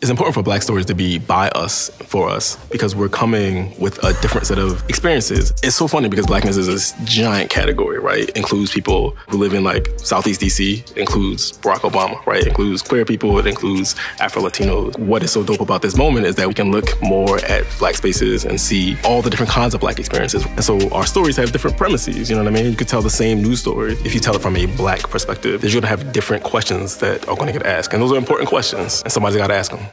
It's important for black stories to be by us, for us, because we're coming with a different set of experiences. It's so funny because blackness is this giant category, right? It includes people who live in like Southeast DC, includes Barack Obama, right? It includes queer people, it includes Afro Latinos. What is so dope about this moment is that we can look more at black spaces and see all the different kinds of black experiences. And so our stories have different premises, you know what I mean? You could tell the same news story if you tell it from a black perspective. You're gonna have different questions that are gonna get asked. And those are important questions, and somebody's gotta ask them.